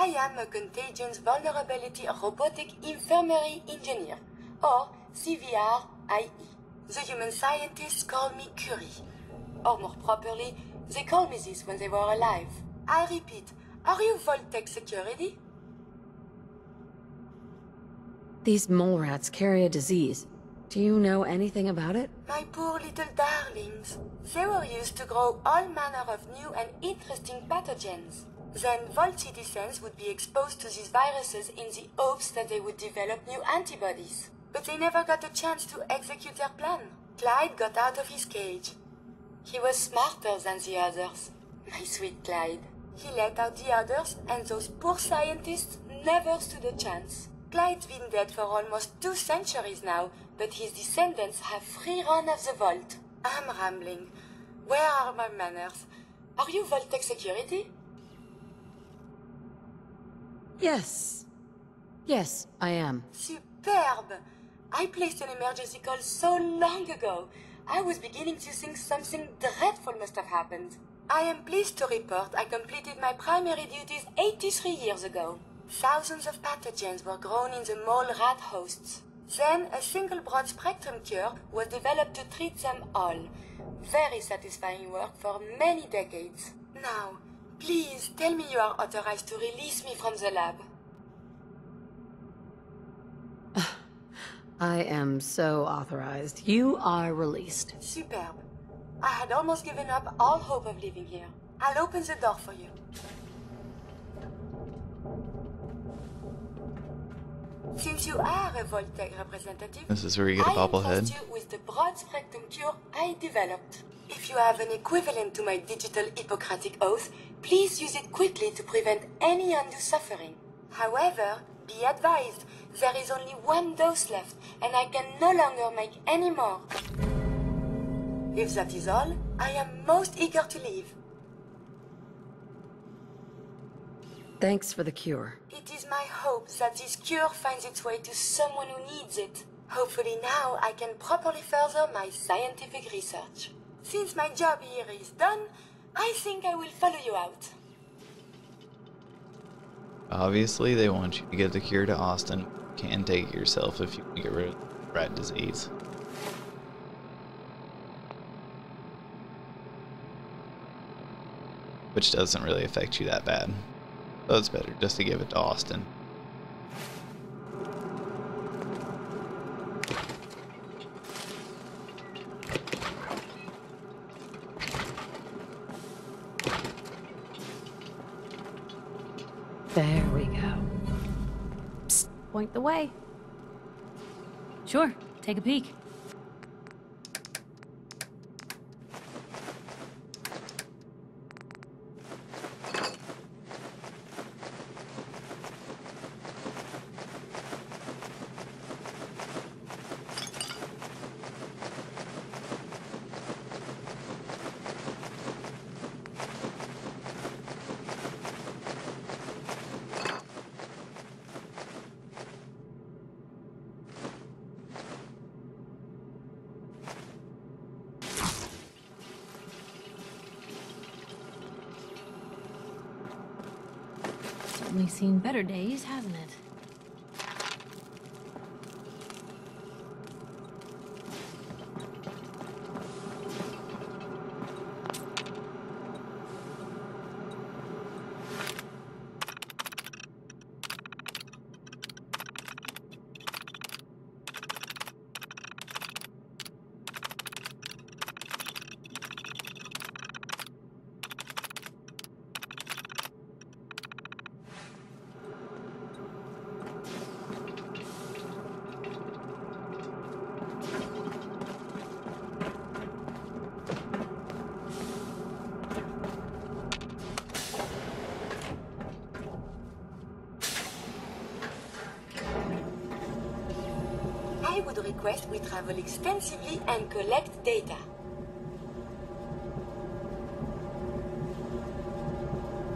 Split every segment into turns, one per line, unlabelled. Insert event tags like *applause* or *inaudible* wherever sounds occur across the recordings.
I am a Contagions Vulnerability Robotic Infirmary Engineer, or CVR-IE. The human scientists call me Curie. Or more properly, they called me this when they were alive. I repeat, are you Vault-Tec security?
These mole rats carry a disease. Do you know anything about it?
My poor little darlings. They were used to grow all manner of new and interesting pathogens. Then Vault citizens would be exposed to these viruses in the hopes that they would develop new antibodies. But they never got a chance to execute their plan. Clyde got out of his cage. He was smarter than the others. My sweet Clyde. He let out the others, and those poor scientists never stood a chance. Clyde's been dead for almost two centuries now, but his descendants have free run of the vault. I'm rambling. Where are my manners? Are you Vault-Tec security?
Yes. Yes, I am.
Superb! I placed an emergency call so long ago. I was beginning to think something dreadful must have happened. I am pleased to report I completed my primary duties 83 years ago. Thousands of pathogens were grown in the mole rat hosts. Then a single broad spectrum cure was developed to treat them all. Very satisfying work for many decades. Now, please tell me you are authorized to release me from the lab. *sighs*
I am so authorized. You are released.
Superb. I had almost given up all hope of leaving here. I'll open the door for you. Since you are a Vault-Tec representative,
This is where you get a
I
bobblehead.
entrust you with the broad spectrum cure I developed. If you have an equivalent to my digital Hippocratic oath, please use it quickly to prevent any undue suffering. However, be advised, there is only one dose left, and I can no longer make any more. If that is all, I am most eager to leave.
Thanks for the cure.
It is my hope that this cure finds its way to someone who needs it. Hopefully now I can properly further my scientific research. Since my job here is done, I think I will follow you out.
Obviously, they want you to get the cure to Austin. You can take it yourself if you can get rid of rat disease. Which doesn't really affect you that bad. So it's better just to give it to Austin.
There we go.
Psst, point the way. Sure, take a peek. Certainly seen better days, hasn't it?
Would request we travel extensively and collect data.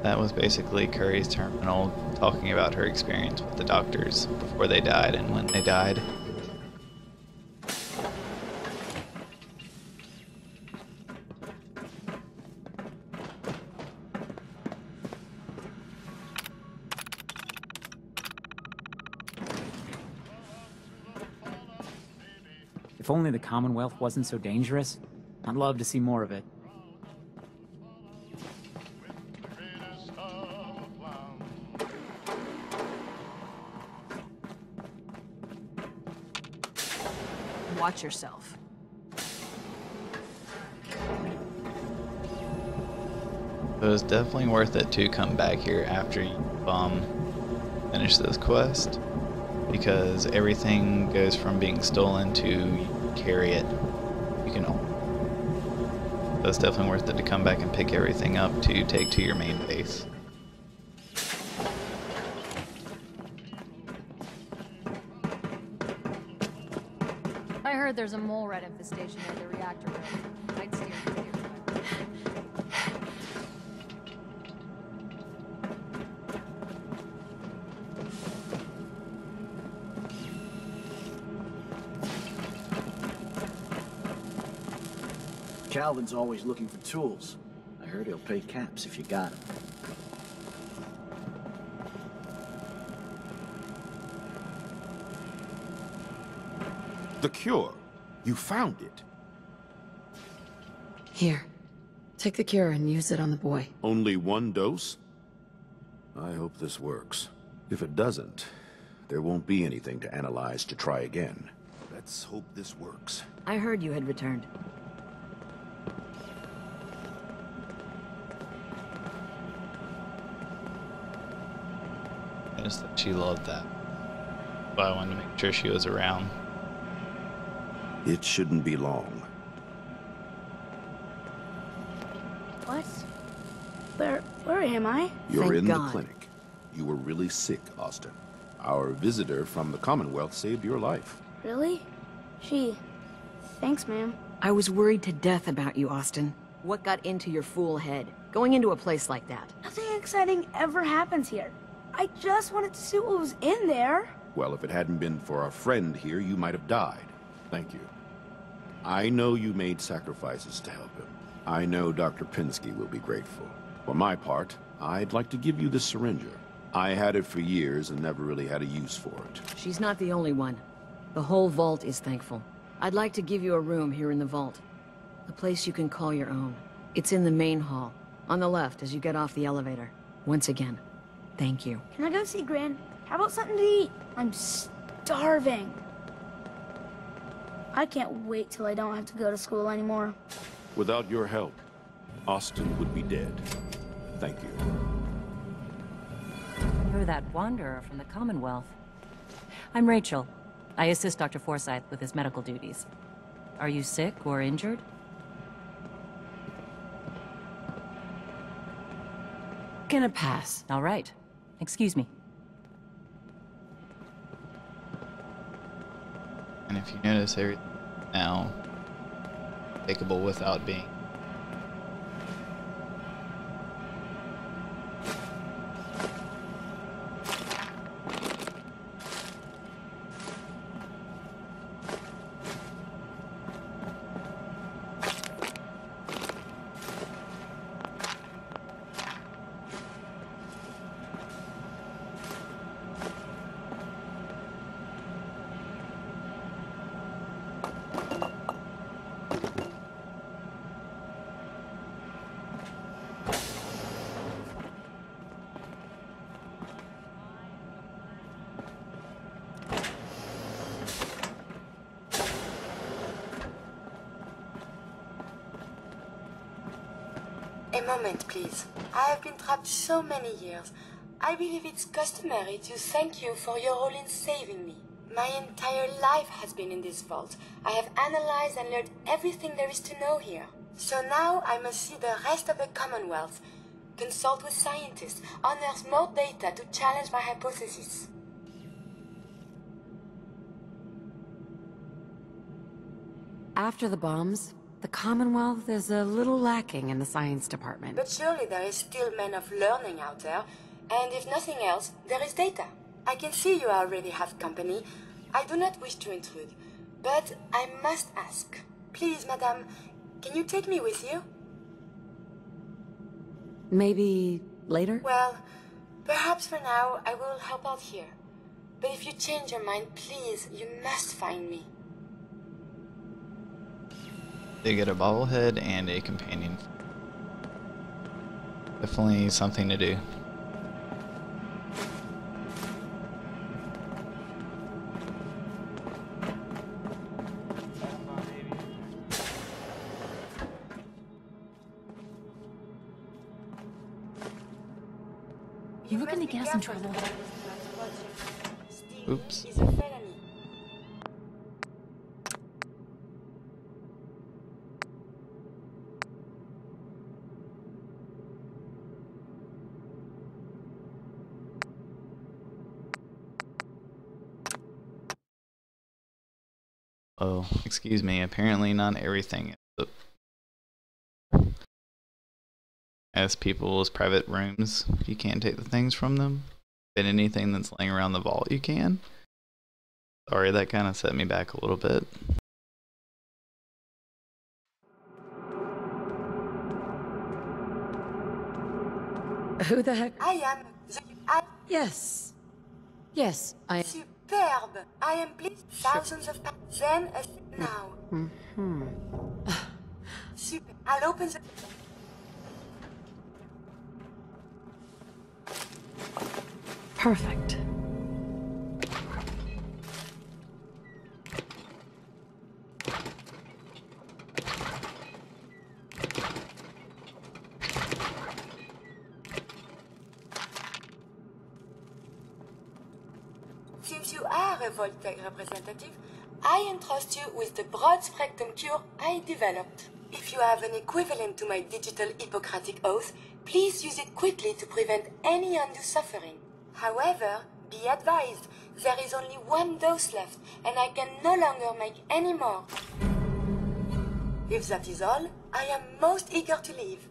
That was basically Curie's terminal talking about her experience with the doctors before they died and when they died.
Commonwealth wasn't so dangerous, I'd love to see more of it.
Watch yourself.
It was definitely worth it to come back here after you um, finish this quest because everything goes from being stolen to you carry it. You can. It's definitely worth it to come back and pick everything up to take to your main base.
I heard there's a mole rat infestation near the reactor room.
Calvin's always looking for tools. I heard he'll pay caps if you got got 'em.
The cure. You found it.
Here. Take the cure and use it on the boy.
Only one dose? I hope this works. If it doesn't, there won't be anything to analyze to try again. Let's hope this works.
I heard you had returned.
I just that she loved that. But I wanted to make sure she was around.
It shouldn't be long.
What? Where, where am I?
You're
Thank
in the clinic. You were really sick, Austin. Our visitor from the Commonwealth saved your life.
Really? Gee, thanks, ma'am.
I was worried to death about you, Austin. What got into your fool head? Going into a place like that.
Nothing exciting ever happens here. I just wanted to see what was in there.
Well, if it hadn't been for our friend here, you might have died. Thank you. I know you made sacrifices to help him. I know Dr. Pinsky will be grateful. For my part, I'd like to give you this syringer. I had it for years and never really had a use for it.
She's not the only one. The whole vault is thankful. I'd like to give you a room here in the vault. A place you can call your own. It's in the main hall. On the left as you get off the elevator. Once again, thank you.
Can I go see Gran? How about something to eat? I'm starving. I can't wait till I don't have to go to school anymore.
Without your help, Austin would be dead. Thank you.
You're that wanderer from the Commonwealth. I'm Rachel. I assist Dr. Forsyth with his medical duties. Are you sick or injured?
Gonna pass.
All right. Excuse me.
And if you notice everything now takeable without being
moment, please. I have been trapped so many years. I believe it's customary to thank you for your role in saving me. My entire life has been in this vault. I have analyzed and learned everything there is to know here. So now I must see the rest of the Commonwealth, consult with scientists, unearth more data to challenge my hypothesis.
After the bombs, the Commonwealth is a little lacking in the science department.
But surely there is still men of learning out there, and if nothing else, there is data. I can see you already have company. I do not wish to intrude, but I must ask. Please, madame, can you take me with you?
Maybe later?
Well, perhaps for now I will help out here. But if you change your mind, please, you must find me.
They get a bobblehead and a companion. Definitely something to do.
You looking to get us in trouble?
Oops.
Is a felony.
Oh, excuse me. Apparently, not everything is as people's private rooms. You can't take the things from them. But anything that's laying around the vault, you can. Sorry, that kind of set me back a little bit.
Who the heck?
I am I
Yes. Yes, I.
superb. I am pleased. Thousands of pounds. Then a now.
Hmm.
Super. I'll open the.
Perfect.
Since you are a Vault-Tec representative, I entrust you with the broad spectrum cure I developed. If you have an equivalent to my digital Hippocratic oath, please use it quickly to prevent any undue suffering. However, be advised, there is only one dose left, and I can no longer make any more. If that is all, I am most eager to leave.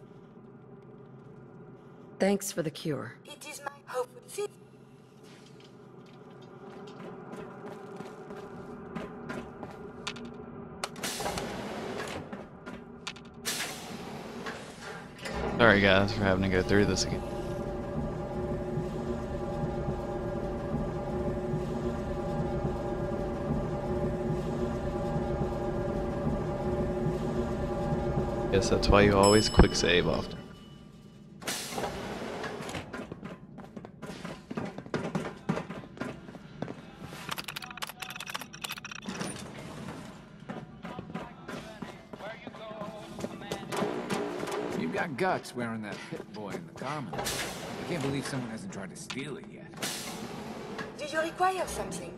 Thanks for the cure.
It is my hope.
Sorry, guys, for having to go through this again. Guess that's why you always quick save often.
Guts wearing that Pip-Boy in the common. I can't believe someone hasn't tried to steal it yet.
Do you require something?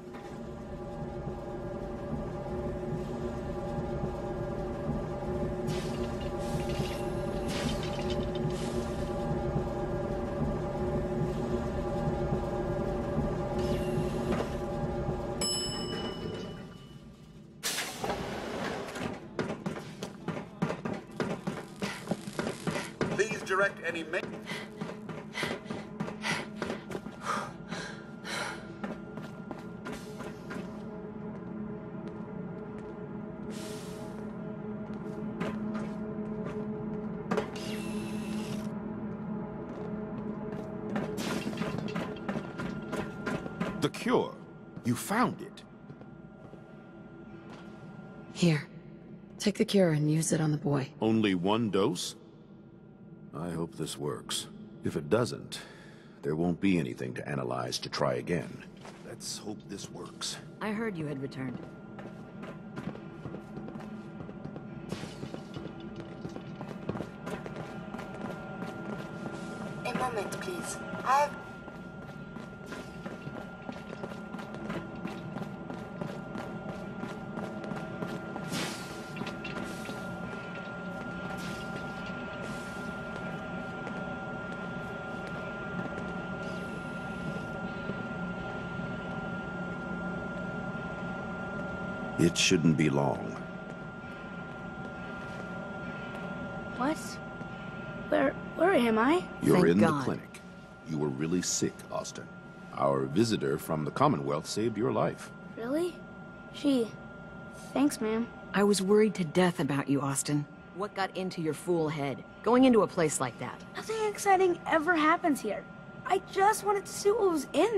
Please direct any ma-
The cure. You found it.
Here. Take the cure and use it on the boy.
Only one dose? I hope this works. If it doesn't, there won't be anything to analyze to try again. Let's hope this works.
I heard you had returned.
A moment, please. I
It shouldn't be long.
What? Where where am I?
You're
Thank
in the clinic. You were really sick, Austin. Our visitor from the Commonwealth saved your life.
Really? Gee. Thanks, ma'am.
I was worried to death about you, Austin. What got into your fool head? Going into a place like that.
Nothing exciting ever happens here. I just wanted to see what was in